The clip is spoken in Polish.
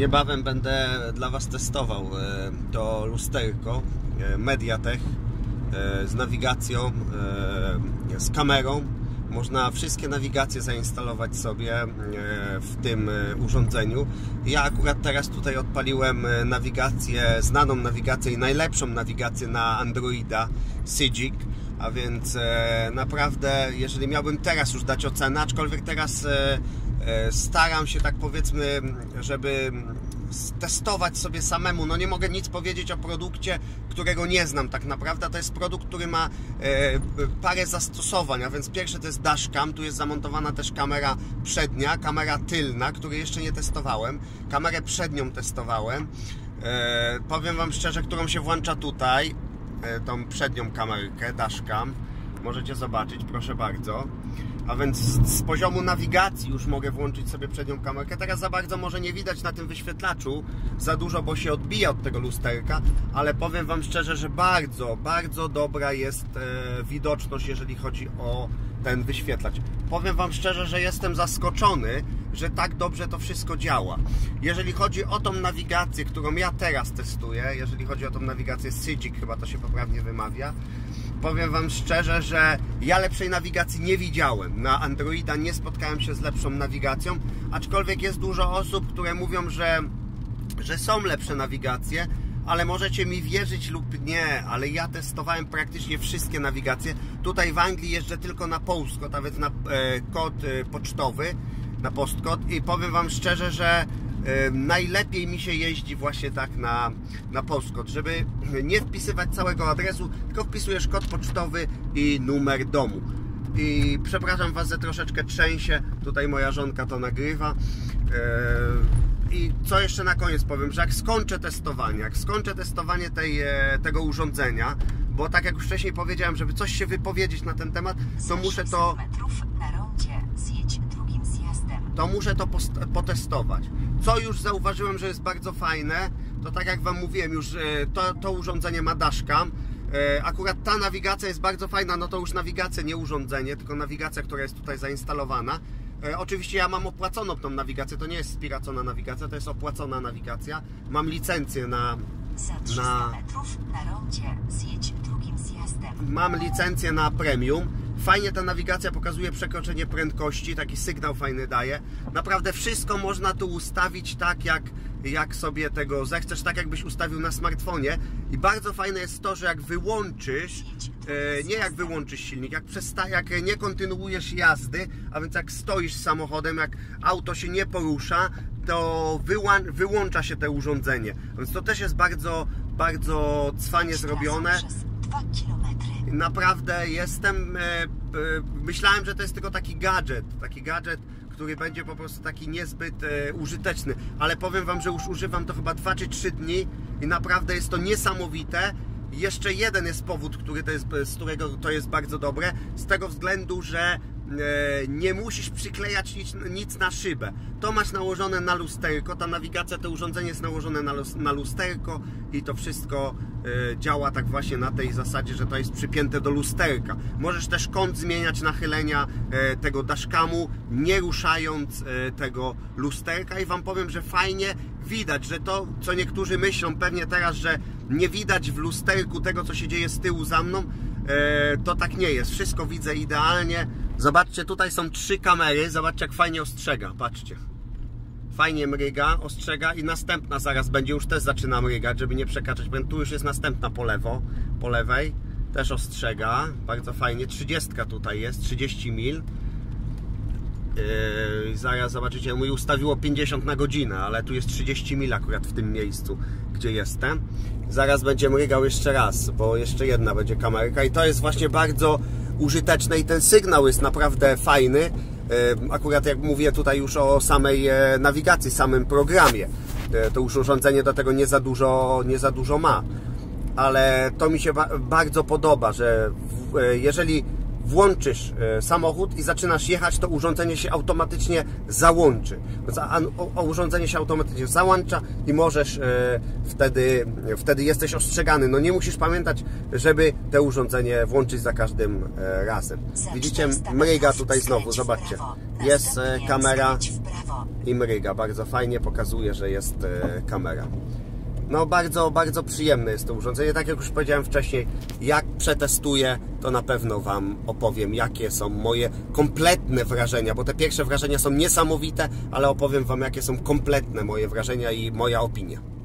Niebawem będę dla Was testował e, to lusterko e, Mediatek e, z nawigacją, z kamerą. Można wszystkie nawigacje zainstalować sobie w tym urządzeniu. Ja akurat teraz tutaj odpaliłem nawigację, znaną nawigację i najlepszą nawigację na Androida Sygic a więc naprawdę, jeżeli miałbym teraz już dać ocenę, aczkolwiek teraz staram się tak powiedzmy, żeby testować sobie samemu. No nie mogę nic powiedzieć o produkcie, którego nie znam tak naprawdę. To jest produkt, który ma e, parę zastosowań, a więc pierwsze to jest dashcam, tu jest zamontowana też kamera przednia, kamera tylna, której jeszcze nie testowałem. Kamerę przednią testowałem. E, powiem Wam szczerze, którą się włącza tutaj, tą przednią kamerkę, dashcam. Możecie zobaczyć, proszę bardzo. A więc z, poziomu nawigacji już mogę włączyć sobie przednią kamerkę. Teraz za bardzo może nie widać na tym wyświetlaczu za dużo, bo się odbija od tego lusterka, ale powiem Wam szczerze, że bardzo, bardzo dobra jest e, widoczność, jeżeli chodzi o ten wyświetlacz. Powiem Wam szczerze, że jestem zaskoczony, że tak dobrze to wszystko działa. Jeżeli chodzi o tą nawigację, którą ja teraz testuję, jeżeli chodzi o tą nawigację Sygic, chyba to się poprawnie wymawia, powiem Wam szczerze, że ja lepszej nawigacji nie widziałem. Na Androida nie spotkałem się z lepszą nawigacją, aczkolwiek jest dużo osób, które mówią, że, że są lepsze nawigacje, ale możecie mi wierzyć lub nie, ale ja testowałem praktycznie wszystkie nawigacje. Tutaj w Anglii jeżdżę tylko na postkod, a więc na e, kod e, pocztowy, na postkod i powiem Wam szczerze, że najlepiej mi się jeździ właśnie tak na, na postkod, żeby nie wpisywać całego adresu, tylko wpisujesz kod pocztowy i numer domu. I przepraszam Was, że troszeczkę trzęsie, tutaj moja żonka to nagrywa. I co jeszcze na koniec powiem, że jak skończę testowanie, jak skończę testowanie tej, e, tego urządzenia, bo tak jak już wcześniej powiedziałem, żeby coś się wypowiedzieć na ten temat, to muszę to to muszę to potestować. Co już zauważyłem, że jest bardzo fajne, to tak jak Wam mówiłem, już e, to, to urządzenie ma dashcam. E, akurat ta nawigacja jest bardzo fajna, no to już nawigacja, nie urządzenie, tylko nawigacja, która jest tutaj zainstalowana. E, oczywiście ja mam opłaconą tą nawigację, to nie jest spiracona nawigacja, to jest opłacona nawigacja. Mam licencję na... na... na rondzie zjedź drugim zjazdem. Mam licencję na premium Fajnie ta nawigacja pokazuje przekroczenie prędkości, taki sygnał fajny daje. Naprawdę wszystko można tu ustawić tak, jak, jak sobie tego zechcesz, tak jakbyś ustawił na smartfonie. I bardzo fajne jest to, że jak wyłączysz, e, nie jak wyłączysz silnik, jak, przesta- jak nie kontynuujesz jazdy, a więc jak stoisz samochodem, jak auto się nie porusza, to wyłącza się to urządzenie. Więc to też jest bardzo, bardzo cwanie zrobione naprawdę jestem. E, myślałem, że to jest tylko taki gadżet, taki gadżet, który będzie po prostu taki niezbyt e, użyteczny, ale powiem Wam, że już używam to chyba 2 czy 3 dni i naprawdę jest to niesamowite. Jeszcze jeden jest powód, który to jest, z którego to jest bardzo dobre, z tego względu, że nie musisz przyklejać nic, nic, na szybę. To masz nałożone na lusterko, ta nawigacja, to urządzenie jest nałożone na, na lusterko i to wszystko e, działa tak właśnie na tej zasadzie, że to jest przypięte do lusterka. Możesz też kąt zmieniać nachylenia e, tego dashcamu, nie ruszając tego lusterka i Wam powiem, że fajnie widać, że to, co niektórzy myślą pewnie teraz, że nie widać w lusterku tego, co się dzieje z tyłu za mną, to tak nie jest. Wszystko widzę idealnie Zobaczcie, tutaj są trzy kamery. Zobaczcie, jak fajnie ostrzega. Patrzcie. Fajnie mryga, ostrzega i następna zaraz będzie. Już też zaczyna mrygać, żeby nie przekraczać. Tu już jest następna po lewo, po lewej. Też ostrzega. Bardzo fajnie. 30 tutaj jest, 30 mil. Yy, zaraz zobaczycie, mój ustawiło 50 na godzinę, ale tu jest 30 mil akurat w tym miejscu, gdzie jestem. Zaraz będzie mrygał jeszcze raz, bo jeszcze jedna będzie kamerka i to jest właśnie bardzo użyteczne i ten sygnał jest naprawdę fajny. E, akurat jak mówię tutaj już o samej e, nawigacji, samym programie. E, to już urządzenie do tego nie za dużo, nie za dużo ma. Ale to mi się bardzo podoba, że jeżeli włączysz e, samochód i zaczynasz jechać, to urządzenie się automatycznie załączy. A, urządzenie się automatycznie załącza i możesz e, wtedy, wtedy jesteś ostrzegany. No nie musisz pamiętać, żeby te urządzenie włączyć za każdym e, razem. Widzicie, 400 mryga tutaj znowu, zobaczcie. Jest kamera i mryga. Bardzo fajnie pokazuje, że jest kamera. No bardzo, bardzo przyjemne jest to urządzenie. Tak jak już powiedziałem wcześniej, jak przetestuję, to na pewno Wam opowiem, jakie są moje kompletne wrażenia, bo te pierwsze wrażenia są niesamowite, ale opowiem Wam, jakie są kompletne moje wrażenia i moja opinia.